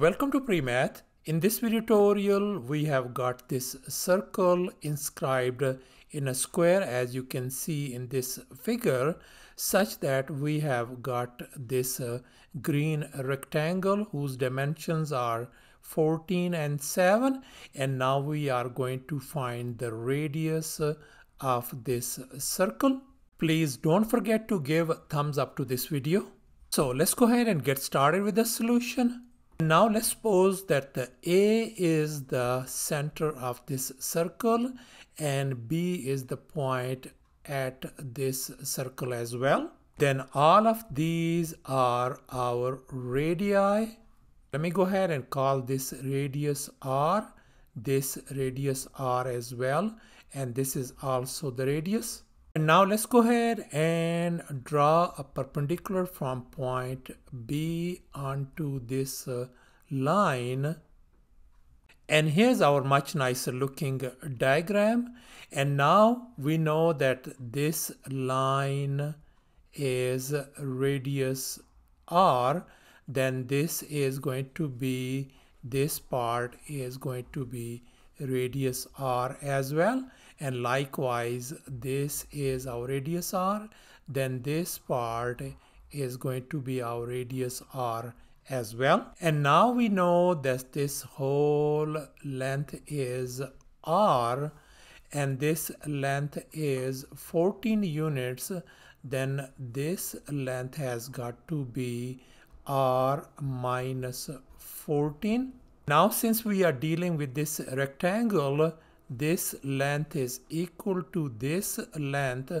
Welcome to PreMath. In this video tutorial, we have got this circle inscribed in a square as you can see in this figure such that we have got this uh, green rectangle whose dimensions are 14 and 7 and now we are going to find the radius of this circle. Please don't forget to give thumbs up to this video. So let's go ahead and get started with the solution. Now let's suppose that the A is the center of this circle and B is the point at this circle as well. Then all of these are our radii. Let me go ahead and call this radius R, this radius R as well, and this is also the radius. And now let's go ahead and draw a perpendicular from point B onto this uh, line. And here's our much nicer looking diagram. And now we know that this line is radius R. Then this is going to be, this part is going to be radius R as well and likewise this is our radius r then this part is going to be our radius r as well. And now we know that this whole length is r and this length is 14 units then this length has got to be r minus 14 now since we are dealing with this rectangle this length is equal to this length.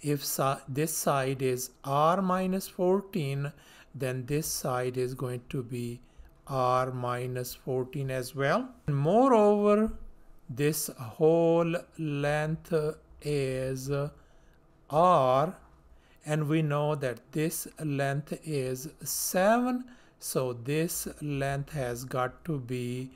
If this side is r minus 14 then this side is going to be r minus 14 as well. And moreover this whole length is r and we know that this length is 7 so this length has got to be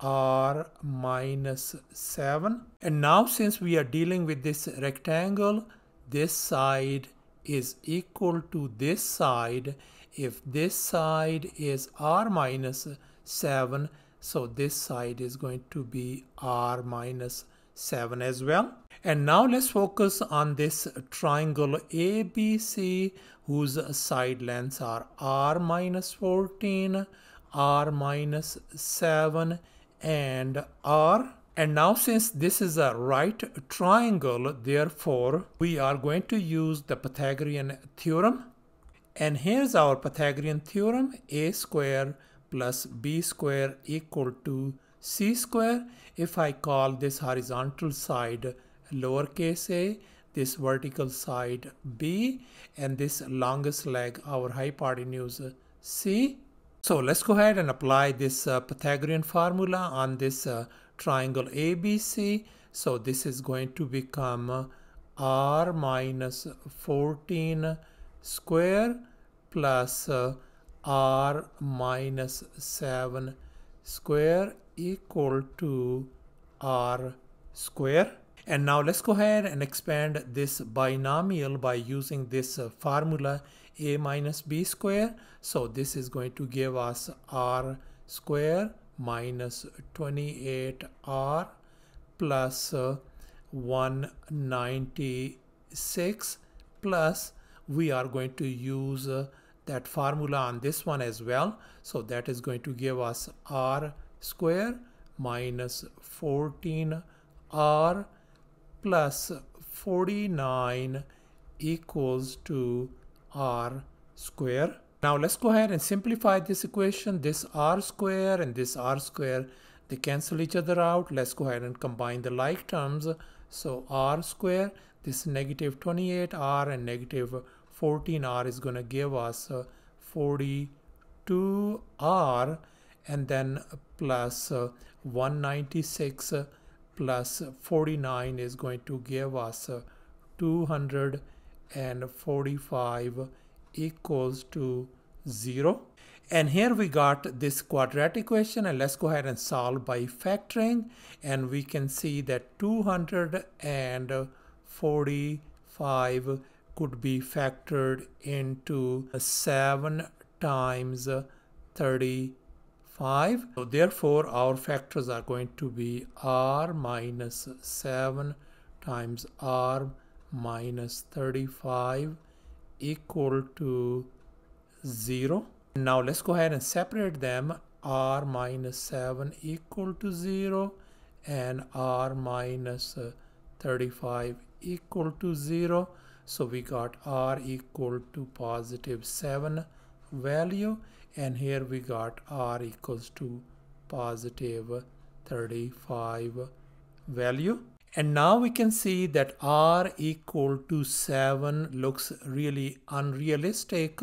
r minus 7 and now since we are dealing with this rectangle this side is equal to this side. If this side is r minus 7 so this side is going to be r minus 7 as well. And now let's focus on this triangle ABC whose side lengths are r minus 14 r minus 7 and R. And now since this is a right triangle, therefore we are going to use the Pythagorean theorem. And here's our Pythagorean theorem, a square plus b square equal to c square. If I call this horizontal side lowercase a, this vertical side b, and this longest leg, our hypotenuse c, so let's go ahead and apply this uh, Pythagorean formula on this uh, triangle ABC. So this is going to become uh, r minus 14 square plus uh, r minus 7 square equal to r square. And now let's go ahead and expand this binomial by using this uh, formula a minus b square. So this is going to give us r square minus 28r plus uh, 196 plus we are going to use uh, that formula on this one as well. So that is going to give us r square minus 14r plus 49 equals to r square. Now let's go ahead and simplify this equation. This r square and this r square, they cancel each other out. Let's go ahead and combine the like terms. So r square, this negative 28r and negative 14r is going to give us 42r and then plus 196 plus 49 is going to give us 200 and 45 equals to 0. And here we got this quadratic equation and let's go ahead and solve by factoring and we can see that 245 could be factored into 7 times 35 So therefore our factors are going to be r minus 7 times r minus 35 equal to 0. Now let's go ahead and separate them. R minus 7 equal to 0 and r minus uh, 35 equal to 0 so we got r equal to positive 7 value and here we got r equals to positive 35 value and now we can see that r equal to 7 looks really unrealistic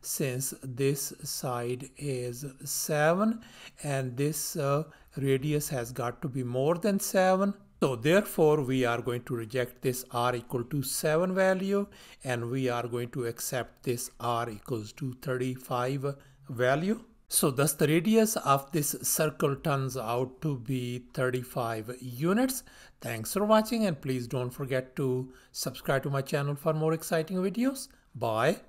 since this side is 7 and this uh, radius has got to be more than 7 so therefore we are going to reject this r equal to 7 value and we are going to accept this r equals to 35 value. So thus the radius of this circle turns out to be 35 units. Thanks for watching and please don't forget to subscribe to my channel for more exciting videos. Bye.